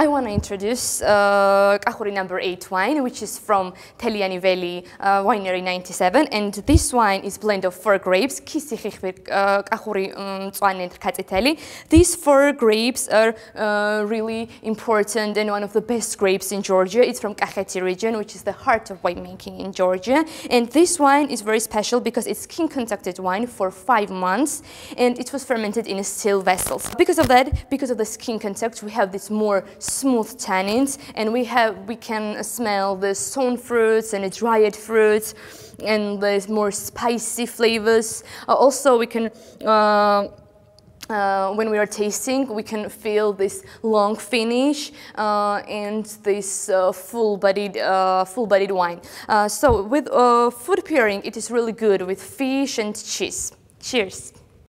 I want to introduce uh, Kakhuri number 8 wine, which is from Teliani Valley uh, Winery 97. And this wine is blend of four grapes. Uh, um, These four grapes are uh, really important and one of the best grapes in Georgia. It's from Kakheti region, which is the heart of winemaking in Georgia. And this wine is very special because it's skin-contacted wine for five months. And it was fermented in a steel vessels. Because of that, because of the skin contact, we have this more smooth tannins and we have we can smell the stone fruits and the dried fruits and there's more spicy flavors. Uh, also we can uh, uh, when we are tasting, we can feel this long finish uh, and this uh, full-bodied uh, full-bodied wine. so with food pairing, it is really good with fish and cheese. Cheers.